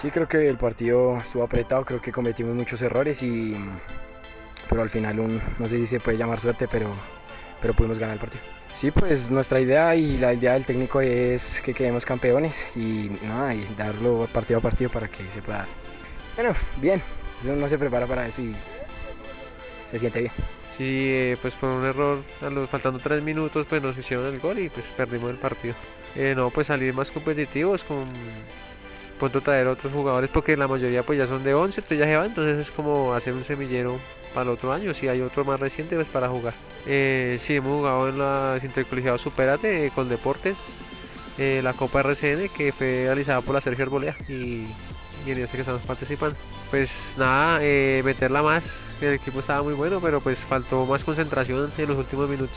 Sí, creo que el partido estuvo apretado, creo que cometimos muchos errores y pero al final un, no sé si se puede llamar suerte, pero, pero pudimos ganar el partido. Sí, pues nuestra idea y la idea del técnico es que quedemos campeones y nada, y darlo partido a partido para que se pueda. Bueno, bien, uno se prepara para eso y se siente bien. Sí, eh, pues por un error, a los, faltando tres minutos, pues nos hicieron el gol y pues perdimos el partido. Eh, no, pues salir más competitivos con punto traer otros jugadores porque la mayoría pues ya son de 11, entonces ya se entonces es como hacer un semillero para el otro año, si hay otro más reciente pues para jugar. Eh, sí, hemos jugado en las intercolegiados Superate eh, con Deportes, eh, la Copa RCN que fue realizada por la Sergio Arbolea y, y en este que estamos participando. Pues nada, eh, meterla más, el equipo estaba muy bueno, pero pues faltó más concentración en los últimos minutos.